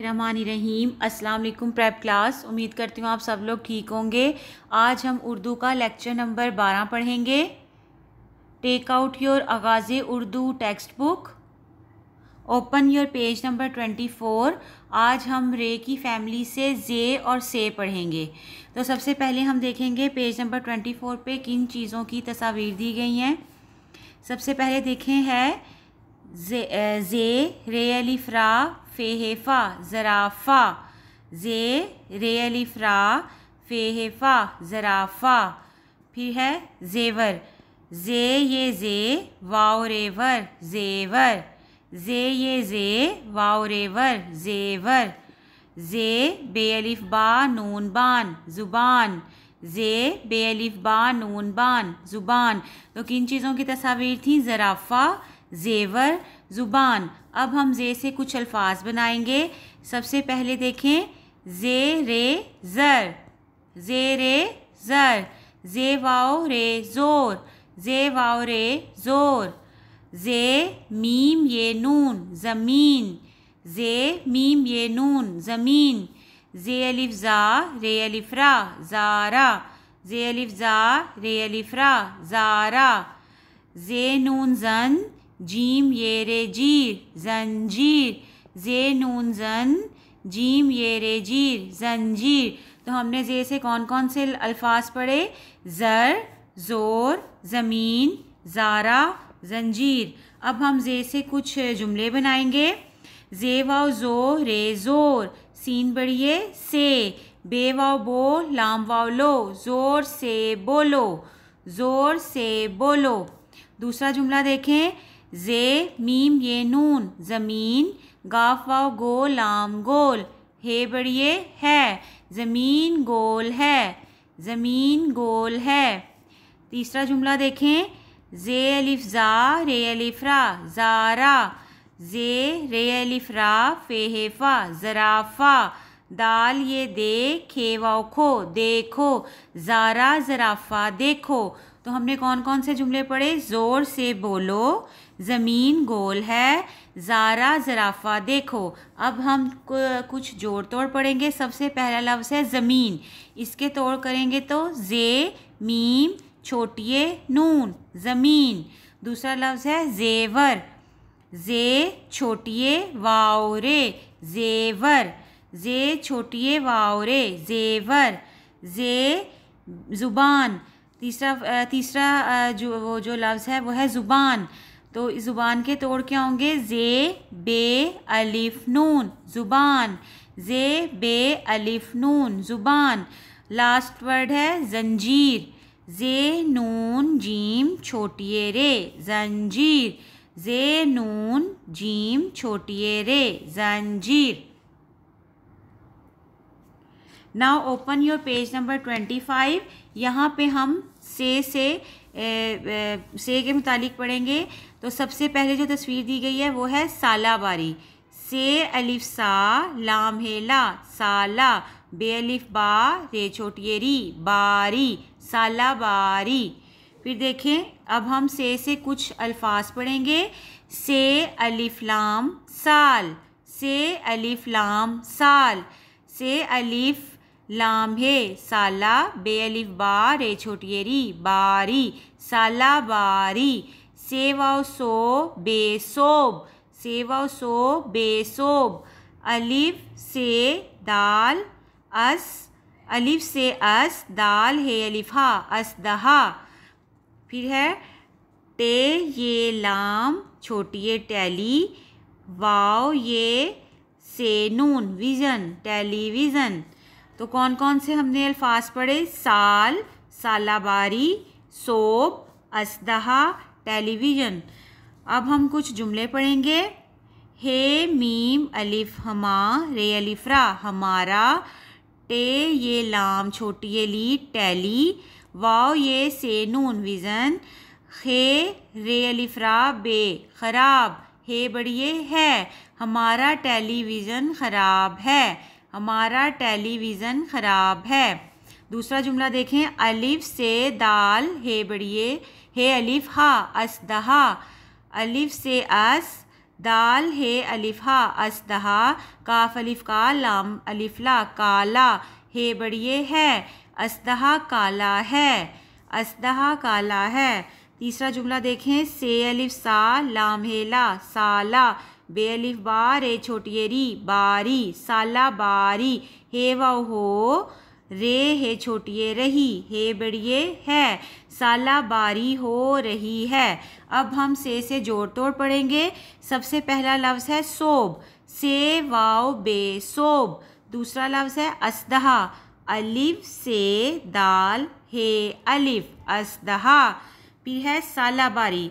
रहीम अस्सलाम वालेकुम prep class. उम्मीद करती हूँ आप सब लोग ठीक होंगे। आज हम उर्दू का लेक्चर नंबर बारह पढ़ेंगे। Take out your Aaghaz Urdu text book open your page number twenty four आज हम रे की फैमिली से जे और से पढ़ेंगे। तो सबसे पहले हम देखेंगे पेज नंबर ट्वेंटी फोर पे किन चीज़ों की तस्वीर दी गई हैं। सबसे पहले देखें है जे, जे रे अलीफ्रा फ़ेहेफ़ा, ज़राफ़ा जे रे अलिफ्रा फ़ेहेफ़ा, ज़राफ़ा, फिर है जेवर जे ये जे वाओ रेवर, जेवर जे ये जे वाओ रेवर, जेवर जे बे अलिफ बा, नून बान, ज़ुबान जे बे अलिफ बा, नून बान, ज़ुबान तो किन चीज़ों की तस्वीर थी? ज़राफ़ा, जेवर, ज़ुबान अब हम जे से कुछ अल्फाज बनाएँगे। सबसे पहले देखें, जे रे ज़र, जे रे ज़र, जे वाओ रे ज़ोर, जे वाओ रे ज़ोर, जे मीम ये नून, ज़मीन, जे मीम ये नून, ज़मीन, जे अलिफ ज़ा, रे अलिफ्रा ज़ारा, जे अलिफ ज़ा, रे अलिफ्रा ज़ारा, जे नून जन जीम ये रे जीर, जंजीर। जे नून जन, जीम ये रे जीर, जंजीर। तो हमने जे से कौन कौन से अल्फाज पढ़े? ज़र, ज़ोर, ज़मीन, ज़ारा, जंजीर। अब हम जे से कुछ जुमले बनाएँगे। जे वाओ ज़ो रे ज़ोर। सीन बढ़िए से। बे वाओ बो, लाम वाओ लो। ज़ोर से बोलो। ज़ोर से बोलो। दूसरा जुमला देखें। जे, मीम, ये, नून, ज़मीन, गाफ, वाव गो लाम, गोल, हे बढ़िए है, ज़मीन, गोल, है, ज़मीन, गोल, है। तीसरा जुमला देखें, जे, अलिफ, ज़ा, रे अलिफ्रा ज़ारा जे, रे अलिफ्रा फ़ेहेफ़ा ज़राफ़ा दाल, ये, दे, खे वाओ खो, देखो ज़ारा ज़राफ़ा देखो। तो हमने कौन कौन से जुमले पढ़े? ज़ोर से बोलो ज़मीन गोल है। ज़ारा, ज़राफ़ा देखो। अब हम कुछ जोड़ तोड़ पढ़ेंगे। सबसे पहला लफ्ज़ है ज़मीन। इसके तोड़ करेंगे तो जे, मीम, छोटिए, नून, ज़मीन। दूसरा लफ्ज़ है जेवर। जे, छोटिए, वाओरे, जेवर। जे, छोटिए, वाओरे, जेवर। जे, ज़ुबान। तीसरा तीसरा जो, वो जो लफ्ज़ है वो है ज़ुबान। तो ज़ुबान के तोड़ क्या होंगे? जे, बे, अलिफ, नून। ज़ुबान। जे, बे, अलिफ, नून। ज़ुबान। लास्ट वर्ड है जंजीर। जे, नून, जीम, छोटिए रे। जंजीर। जे, नून, जीम, छोटिए रे। जंजीर। Now open your page number twenty five यहाँ पे हम से से से के मुतालिक पढ़ेंगे। तो सबसे पहले जो तस्वीर दी गई है, वो है साला बारी से अलिफ सा, लाम हे ला, साला। बे अलिफ बा, रे छोटी री, बारी साला बारी फिर देखें, अब हम से से कुछ अल्फाज पढ़ेंगे। से अलिफ लाम साल, से अलिफ लाम साल, से अलिफ लाम है साला बे अलिफ बा रे छोटी री बारी साला बारी सेवाओ सो बेसोब सेवाओ सो बेसोब, अलिफ से दाल, अस, अलिफ से अस, दाल, है अलिफा, अस, दहा। फिर है टे ये, लाम छोटी टैली, वाओ, ये, से, नून, विज़न, टेलीविज़न। तो कौन कौन से हमने अल्फाज पढ़े? साल, सालाबारी, सोप, असदहा, टेलीविज़न। अब हम कुछ जुमले पढ़ेंगे। हे, मीम, अलिफ, हमा, रे अलिफ्रा हमारा, टे, ये, लाम, छोटी, ये, ली, टैली। वाओ, ये, से, नून, विज़न। खे, रे अलिफ्रा बे, ख़राब। हे बढ़िए है। हमारा, टेलीविज़न, ख़राब है। हमारा टेलीविज़न ख़राब है। दूसरा जुमला देखें, अलिफ से दाल, हे बढ़िए हे अलिफ, हा, अस, दहा, अलिफ से अस, दाल, हे अलिफ अलिफा असदहा काफ, अलिफ, का, लाम अलिफला काला, हे बड़िए, है असदहा काला, है असदहा काला, है। तीसरा जुमला देखें, से, अलिफ, सा, लाम हेला साला बे अलिफ बार ए छोटी री बारी साला बारी हे व हो रे हे छोटी रही, हे बड़िए है साला बारी हो रही है। अब हम से से जोड़ तोड़ पढ़ेंगे सबसे पहला लफ्ज़ है सोब। से वाओ बे सोब। दूसरा लफ्ज़ है असदहा। अलिफ, से, दाल, हे, अलिफ, असदहा। फिर है सालाबारी।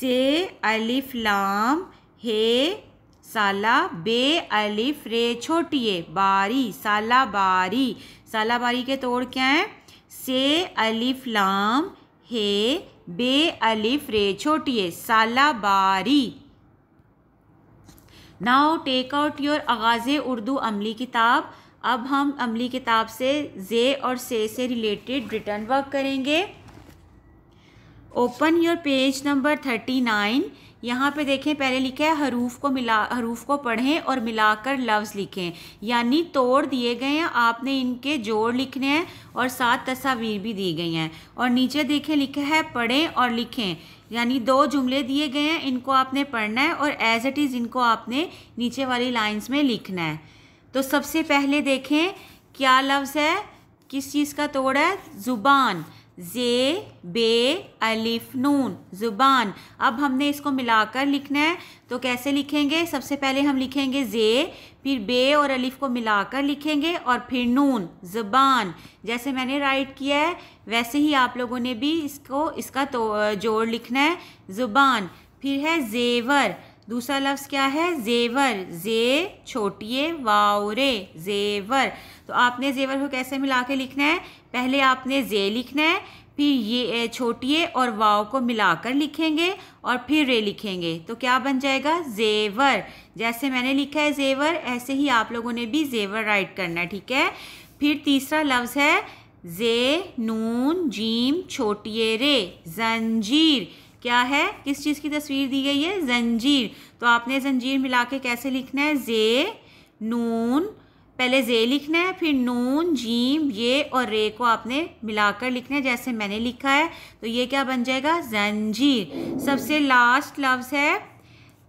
से, अलिफ, लाम हे साला बे अलिफ रे छोटिए, बारी साला बारी साला बारी के तोड़ क्या हैं? से अलिफ लाम, हे बे अलिफ रे छोटिए साला बारी नाउ टेक आउट योर आगाज़ उर्दू अमली किताब। अब हम अमली किताब से जे और से से रिलेटेड रिटर्न वर्क करेंगे। Open your page number thirty nine यहाँ पे देखें, पहले लिखा है, हरूफ को मिला, हरूफ को पढ़ें और मिलाकर लफ्ज़ लिखें। यानी तोड़ दिए गए हैं, आपने इनके जोड़ लिखने हैं और सात तस्वीर भी दी गई हैं। और नीचे देखें, लिखा है, पढ़ें और लिखें। यानी दो जुमले दिए गए हैं, इनको आपने पढ़ना है और एज इट इज़ इनको आपने नीचे वाली लाइन्स में लिखना है। तो सबसे पहले देखें, क्या लफ्ज़ है, किस चीज़ का तोड़ है? ज़ुबान। जे, बे, अलिफ, नून, ज़ुबान। अब हमने इसको मिलाकर लिखना है। तो कैसे लिखेंगे? सबसे पहले हम लिखेंगे जे, फिर बे और अलिफ को मिलाकर लिखेंगे और फिर नून, ज़ुबान। जैसे मैंने राइट किया है, वैसे ही आप लोगों ने भी इसको, इसका तो जोड़ लिखना है। ज़ुबान। फिर है जेवर। दूसरा लफ्ज़ क्या है? जेवर। जे छोटिए वावरे जेवर। तो आपने जेवर को कैसे मिला के लिखना है? पहले आपने जे लिखना है, फिर ये छोटिए और वाव को मिलाकर लिखेंगे और फिर रे लिखेंगे। तो क्या बन जाएगा? जेवर। जैसे मैंने लिखा है जेवर, ऐसे ही आप लोगों ने भी जेवर राइट करना है, ठीक है? फिर तीसरा लफ्ज़ है, जे, नून, जीम, छोटिए, रे, जंजीर। क्या है? किस चीज़ की तस्वीर दी गई है? जंजीर। तो आपने जंजीर मिला के कैसे लिखना है? जे, नून। पहले जे लिखना है, फिर नून, जीम, ये और रे को आपने मिलाकर लिखना है, जैसे मैंने लिखा है। तो ये क्या बन जाएगा? जंजीर। सबसे लास्ट लफ्ज़ है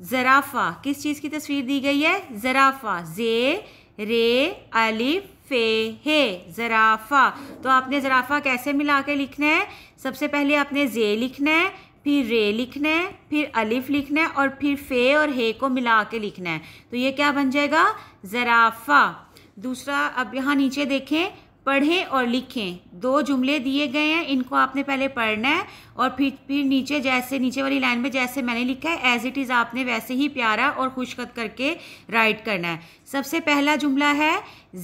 ज़राफ़ा। किस चीज़ की तस्वीर दी गई है? ज़राफ़ा। जे, रे, अलिफ, फे, हे, ज़राफ़ा। तो आपने ज़राफ़ा कैसे मिला के लिखना है? सबसे पहले आपने जे लिखना है फिर रे लिखना है, फिर अलिफ लिखना है और फिर फे और हे को मिला के लिखना है। तो ये क्या बन जाएगा? ज़राफ़ा। दूसरा, अब यहाँ नीचे देखें, पढ़ें और लिखें। दो जुमले दिए गए हैं इनको आपने पहले पढ़ना है और फिर फिर नीचे जैसे नीचे वाली लाइन में जैसे मैंने लिखा है एज इट इज़ आपने वैसे ही प्यारा और खुशखत करके राइट करना है। सबसे पहला जुमला है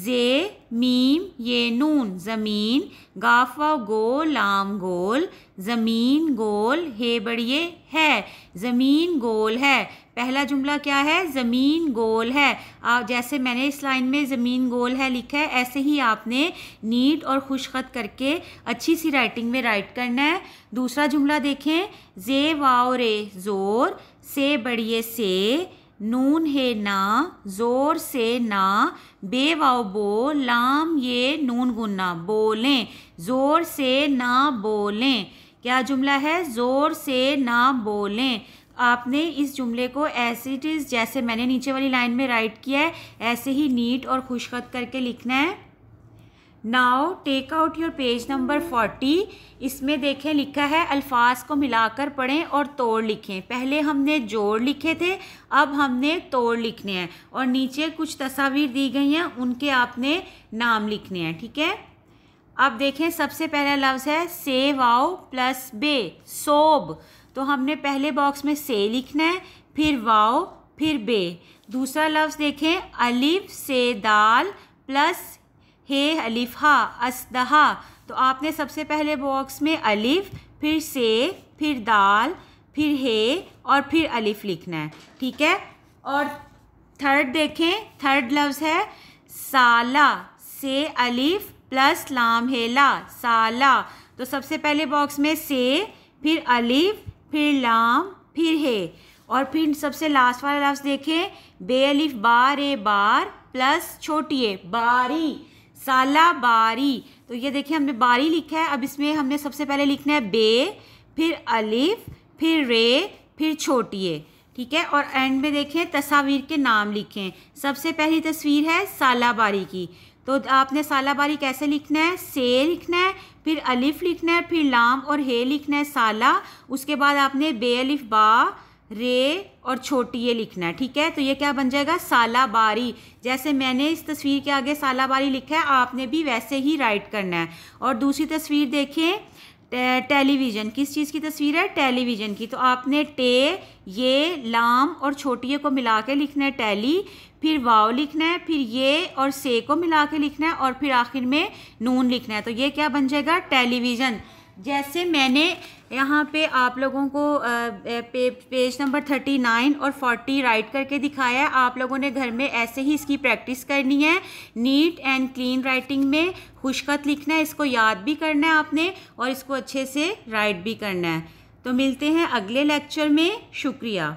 जे मीम ये नून ज़मीन गाफा गो लाम गोल ज़मीन गोल हे बड़िए है ज़मीन गोल है। पहला जुमला क्या है? ज़मीन गोल है। आ, जैसे मैंने इस लाइन में ज़मीन गोल है लिखा है ऐसे ही आपने नीट और खुशखत करके अच्छी सी राइटिंग में राइट करना है। दूसरा जुमला देखें। जे वाओ रे ज़ोर, से बड़िए से, नून है ना, ज़ोर से ना, बे वाओ बो, लाम ये नून गुन्ना बोलें, ज़ोर से ना बोलें। क्या जुमला है? ज़ोर से ना बोलें। आपने इस जुमले को ऐसे इट इज़ जैसे मैंने नीचे वाली लाइन में राइट किया है, ऐसे ही नीट और खुशखत करके लिखना है। Now take out your page number forty इसमें देखें, लिखा है, अल्फाज को मिलाकर पढ़ें और तोड़ लिखें। पहले हमने जोड़ लिखे थे, अब हमने तोड़ लिखने हैं। और नीचे कुछ तस्वीर दी गई हैं, उनके आपने नाम लिखने हैं, ठीक है? अब देखें, सबसे पहला लफ्ज़ है से वाओ प्लस बे सोब तो हमने पहले बॉक्स में से लिखना है, फिर वाओ फिर बे दूसरा लफ्ज़ देखें अलिफ से दाल प्लस हे अलिफ हा असदहा। तो आपने सबसे पहले बॉक्स में अलिफ, फिर से फिर दाल, फिर हे और फिर अलिफ लिखना है, ठीक है? और थर्ड देखें थर्ड लफ्ज़ है, साला, से अलिफ प्लस लाम हेला, साला। तो सबसे पहले बॉक्स में से, फिर अलिफ, फिर लाम, फिर है। और फिर सबसे लास्ट वाला लफ्ज़ देखें, बे अलिफ बार ए बार प्लस छोटी ए, बारी। साला बारी तो ये देखिए, हमने बारी लिखा है। अब इसमें हमने सबसे पहले लिखना है बे, फिर अलिफ, फिर रे, फिर छोटी ए ठीक है? और एंड में देखें, तस्वीर के नाम लिखें। सबसे पहली तस्वीर है सालाबारी की। तो आपने सालाबारी कैसे लिखना है? से लिखना है, फिर अलिफ लिखना है, फिर लाम और हे लिखना है, साला। उसके बाद आपने बे, अलिफ, बा रे और छोटी ये लिखना है, ठीक है? तो ये क्या बन जाएगा? साला बारी जैसे मैंने इस तस्वीर के आगे सालाबारी लिखा है, आपने भी वैसे ही राइट करना है। और दूसरी तस्वीर देखें टेलीविज़न किस चीज़ की तस्वीर है? टेलीविज़न की। तो आपने टे, ये, लाम और छोटी को मिला के लिखना है टैली फिर वाव लिखना है, फिर ये और से को मिला के लिखना है, और फिर आखिर में नून लिखना है। तो ये क्या बन जाएगा? टेलीविज़न जैसे मैंने यहाँ पे आप लोगों को पे, पेज नंबर थर्टी नाइन और फोर्टी राइट करके दिखाया है। आप लोगों ने घर में ऐसे ही इसकी प्रैक्टिस करनी है। नीट एंड क्लीन राइटिंग में खुशखत लिखना है इसको याद भी करना है आपने और इसको अच्छे से राइट भी करना है। तो मिलते हैं अगले लेक्चर में। शुक्रिया।